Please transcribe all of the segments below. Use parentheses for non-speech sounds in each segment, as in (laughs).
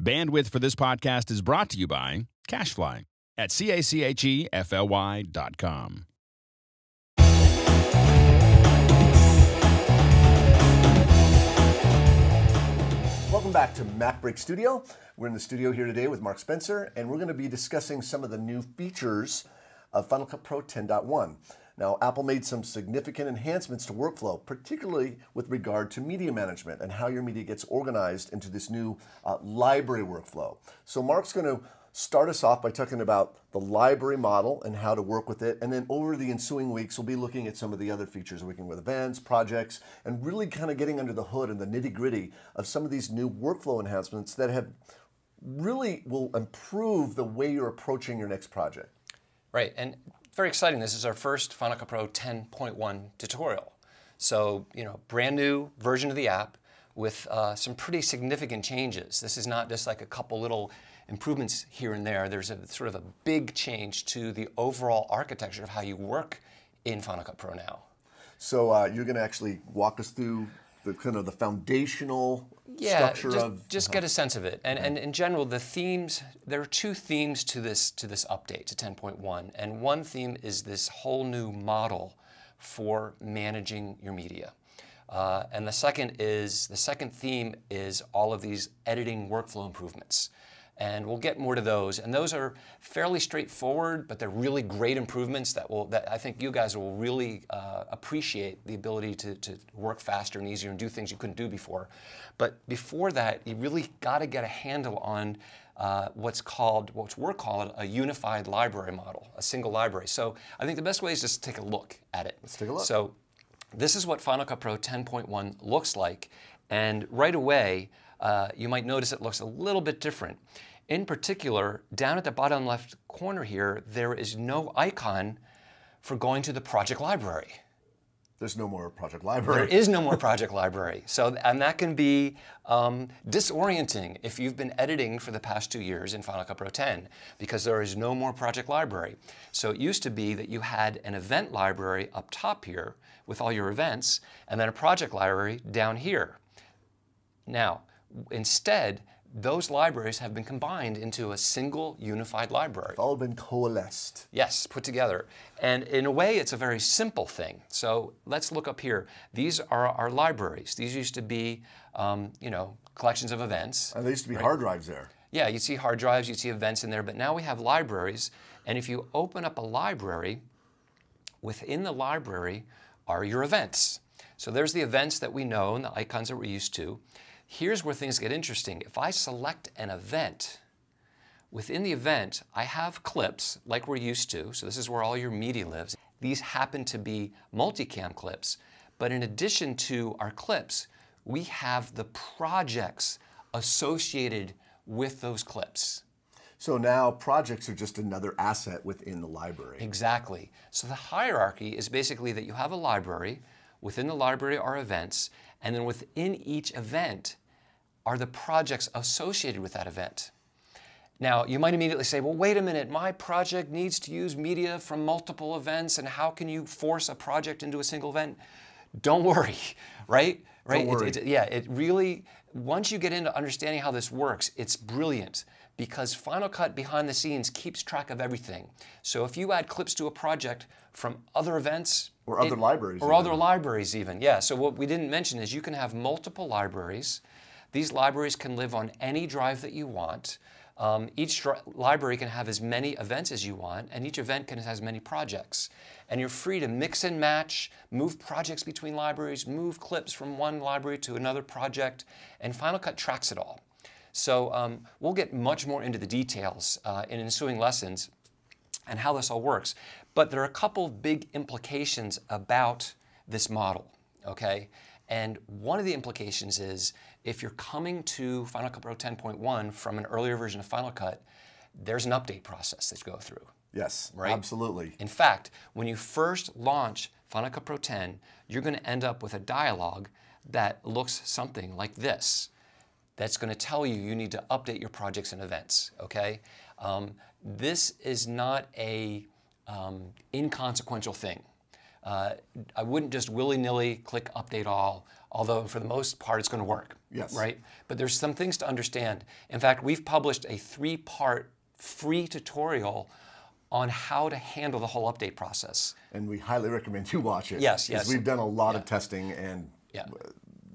Bandwidth for this podcast is brought to you by CacheFly at C-A-C-H-E-F-L-Y dot com. Welcome back to MacBreak Studio. We're in the studio here today with Mark Spencer, and we're going to be discussing some of the new features of Final Cut Pro 10.1. Now, Apple made some significant enhancements to workflow, particularly with regard to media management and how your media gets organized into this new uh, library workflow. So, Mark's going to start us off by talking about the library model and how to work with it. And then over the ensuing weeks, we'll be looking at some of the other features, working with events, projects, and really kind of getting under the hood and the nitty gritty of some of these new workflow enhancements that have really will improve the way you're approaching your next project. Right, and very exciting. This is our first Final Pro 10.1 tutorial. So, you know, brand new version of the app with uh, some pretty significant changes. This is not just like a couple little improvements here and there. There's a sort of a big change to the overall architecture of how you work in Final Cut Pro now. So uh, you're going to actually walk us through the kind of the foundational yeah, structure just, of just get a sense of it. And, and in general, the themes there are two themes to this to this update to 10.1, and one theme is this whole new model for managing your media. Uh, and the second is the second theme is all of these editing workflow improvements and we'll get more to those. And those are fairly straightforward, but they're really great improvements that will that I think you guys will really uh, appreciate the ability to, to work faster and easier and do things you couldn't do before. But before that, you really got to get a handle on uh, what's called, what we're calling a unified library model, a single library. So I think the best way is just to take a look at it. Let's take a look. So this is what Final Cut Pro 10.1 looks like. And right away, uh, you might notice it looks a little bit different. In particular, down at the bottom left corner here, there is no icon for going to the project library. There's no more project library. There is no more (laughs) project library. So, and that can be um, disorienting if you've been editing for the past two years in Final Cut Pro 10, because there is no more project library. So it used to be that you had an event library up top here with all your events, and then a project library down here. Now, instead, those libraries have been combined into a single unified library. They've all been coalesced. Yes, put together. And in a way, it's a very simple thing. So let's look up here. These are our libraries. These used to be, um, you know, collections of events. And there used to be right? hard drives there. Yeah, you'd see hard drives, you'd see events in there, but now we have libraries. And if you open up a library, within the library are your events. So there's the events that we know and the icons that we're used to. Here's where things get interesting. If I select an event, within the event, I have clips like we're used to. So this is where all your media lives. These happen to be multicam clips. But in addition to our clips, we have the projects associated with those clips. So now projects are just another asset within the library. Exactly. So the hierarchy is basically that you have a library, within the library are events, and then within each event are the projects associated with that event. Now, you might immediately say, well, wait a minute, my project needs to use media from multiple events, and how can you force a project into a single event? Don't worry, right? (laughs) Right? Don't worry. It, it, yeah, it really, once you get into understanding how this works, it's brilliant because Final Cut behind the scenes keeps track of everything. So if you add clips to a project from other events, or other it, libraries, or even. other libraries even, yeah. So what we didn't mention is you can have multiple libraries these libraries can live on any drive that you want. Um, each library can have as many events as you want, and each event can have as many projects. And you're free to mix and match, move projects between libraries, move clips from one library to another project, and Final Cut tracks it all. So um, we'll get much more into the details uh, in ensuing lessons and how this all works. But there are a couple of big implications about this model, okay? And one of the implications is if you're coming to Final Cut Pro 10.1 from an earlier version of Final Cut, there's an update process that you go through. Yes, right? absolutely. In fact, when you first launch Final Cut Pro 10, you're going to end up with a dialog that looks something like this. That's going to tell you you need to update your projects and events, okay? Um, this is not a um, inconsequential thing. uh, I wouldn't just willy-nilly click update all, although for the most part it's going to work. Yes. Right? But there's some things to understand. In fact, we've published a three-part free tutorial on how to handle the whole update process. And we highly recommend you watch it. Yes, yes. We've done a lot of testing, and Yeah.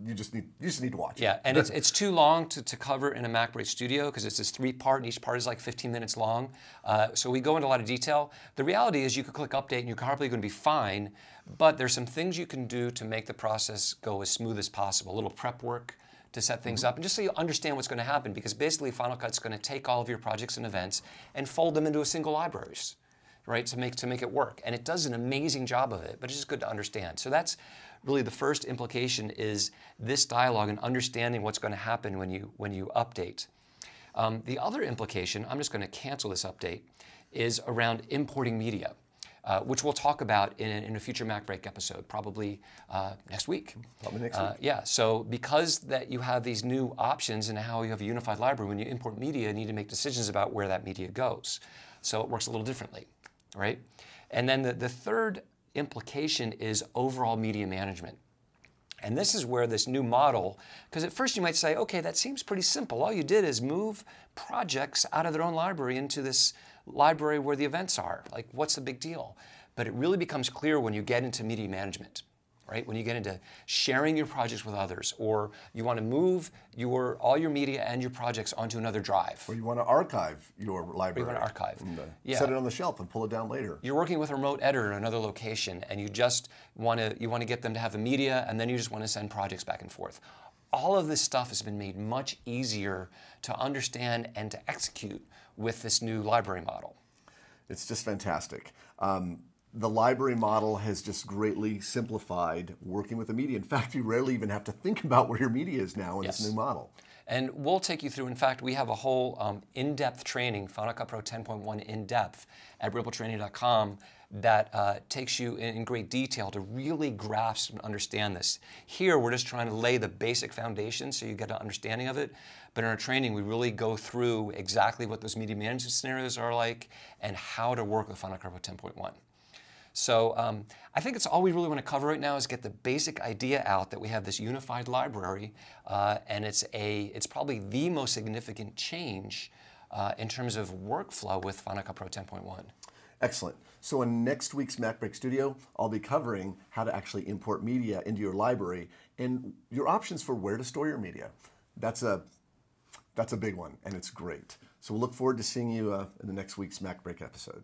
You just need you just need to watch it. Yeah, it. and it's, it's too long to, to cover in a MacBreak Studio because it's this three part, and each part is like 15 minutes long. Uh, so we go into a lot of detail. The reality is you could click update and you're probably going to be fine, but there's some things you can do to make the process go as smooth as possible. A little prep work to set things up, and just so you understand what's going to happen, because basically Final Cut's going to take all of your projects and events and fold them into a single libraries right, to make to make it work. And it does an amazing job of it, but it's just good to understand. So that's really the first implication is this dialogue and understanding what's going to happen when you when you update. Um, the other implication, I'm just going to cancel this update, is around importing media. Uh, which we'll talk about in, in a future MacBreak episode, probably uh, next week. Probably next Uh, yeah, so because that you have these new options and how you have a unified library, when you import media, you need to make decisions about where that media goes. So it works a little differently, right? And then the, the third implication is overall media management. And this is where this new model, because at first you might say, okay, that seems pretty simple. All you did is move projects out of their own library into this library where the events are. Like, what's the big deal? But it really becomes clear when you get into media management, right? When you get into sharing your projects with others, or you want to move your all your media and your projects onto another drive. Or you want to archive your library. wanna archive. and, uh, Yeah. Set it on the shelf and pull it down later. you're working with a remote editor in another location and you just want to you want to get them to have the media and then you just want to send projects back and forth all of this stuff has been made much easier to understand and to execute with this new library model It's just fantastic. Um, the library model has just greatly simplified working with the media. In fact, you rarely even have to think (laughs) about where your media is now in Yes. this new model. And we'll take you through. In fact, we have a whole um, in-depth training, Cut Pro 10.1 in-depth at rippletraining.com that uh, takes you in, in great detail to really grasp and understand this. Here, we're just trying to lay the basic foundation so you get an understanding of it. But in our training, we really go through exactly what those media management scenarios are like and how to work with Cut Pro 10.1. So um, I think it's all we really want to cover right now is get the basic idea out that we have this unified library, uh, and it's a it's probably the most significant change uh, in terms of workflow with Cut Pro 10.1. Excellent. So in next week's MacBreak Studio, I'll be covering how to actually import media into your library and your options for where to store your media. That's a that's a big one, and it's great. So we'll look forward to seeing you uh, in the next week's MacBreak episode.